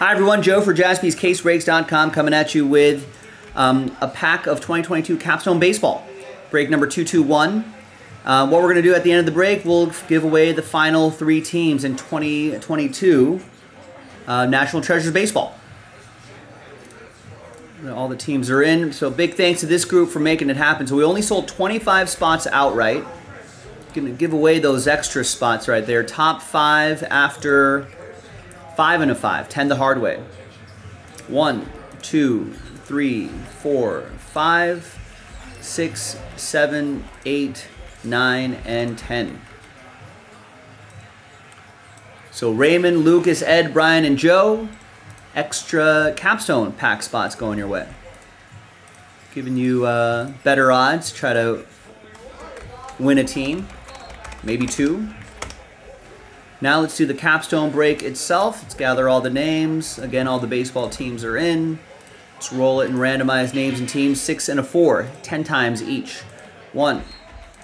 Hi, everyone. Joe for jaspyscasebreaks.com coming at you with um, a pack of 2022 Capstone Baseball. Break number 221. Uh, what we're going to do at the end of the break, we'll give away the final three teams in 2022 uh, National Treasures Baseball. All the teams are in. So big thanks to this group for making it happen. So we only sold 25 spots outright. Going to give away those extra spots right there. Top five after Five and a five. Ten the hard way. One, two, three, four, five, six, seven, eight, nine, and ten. So Raymond, Lucas, Ed, Brian, and Joe, extra capstone pack spots going your way. Giving you uh, better odds. Try to win a team, maybe two. Now let's do the capstone break itself. Let's gather all the names. Again, all the baseball teams are in. Let's roll it and randomize names and teams. Six and a four, ten times each. One,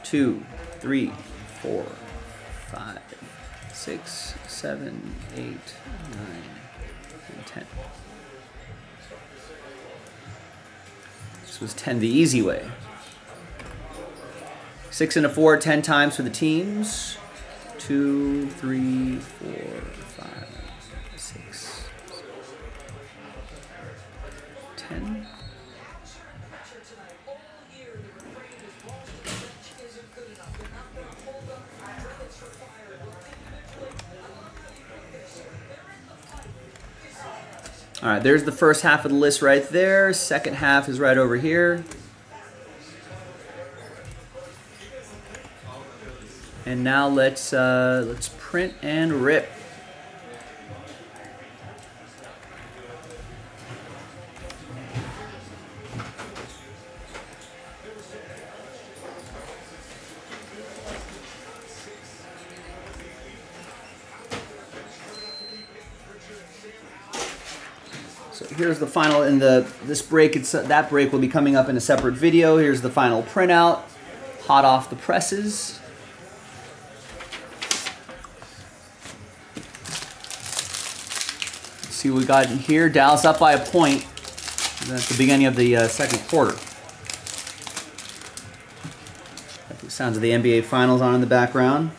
two, three, four, five, six, seven, eight, nine, and ten. This was 10 the easy way. Six and a four, ten times for the teams two, three, four, five, six, ten. All right, there's the first half of the list right there. Second half is right over here. And now let's uh, let's print and rip. So here's the final in the this break. It's that break will be coming up in a separate video. Here's the final printout, hot off the presses. See what we got in here. Dallas up by a point at the beginning of the uh, second quarter. Sounds of the NBA Finals on in the background.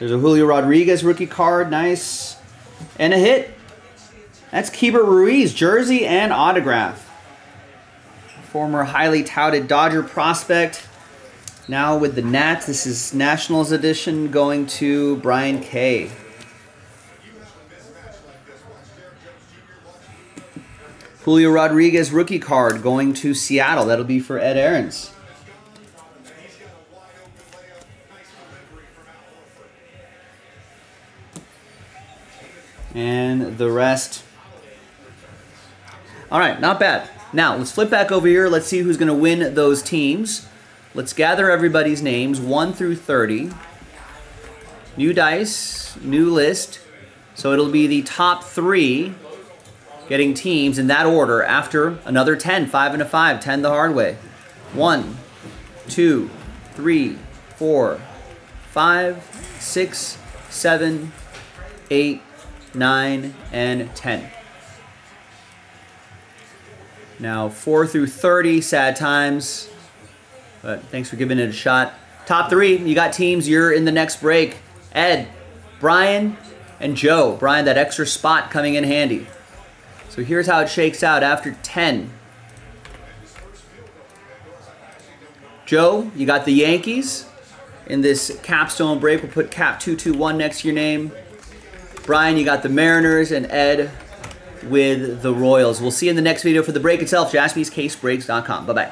There's a Julio Rodriguez rookie card, nice. And a hit. That's Keibert Ruiz, jersey and autograph. Former highly touted Dodger prospect. Now with the Nats, this is Nationals edition going to Brian Kay. Julio Rodriguez rookie card going to Seattle. That'll be for Ed Aarons. And the rest. All right, not bad. Now, let's flip back over here. Let's see who's going to win those teams. Let's gather everybody's names, 1 through 30. New dice, new list. So it'll be the top three getting teams in that order after another 10, 5 and a 5, 10 the hard way. 1, 2, 3, 4, 5, 6, 7, 8, 9, and 10. Now, 4 through 30, sad times, but thanks for giving it a shot. Top three, you got teams, you're in the next break. Ed, Brian, and Joe. Brian, that extra spot coming in handy. So here's how it shakes out after 10. Joe, you got the Yankees in this capstone break. We'll put cap 221 next to your name. Brian, you got the Mariners, and Ed with the Royals. We'll see you in the next video for the break itself, jaspyscasebreaks.com. Bye-bye.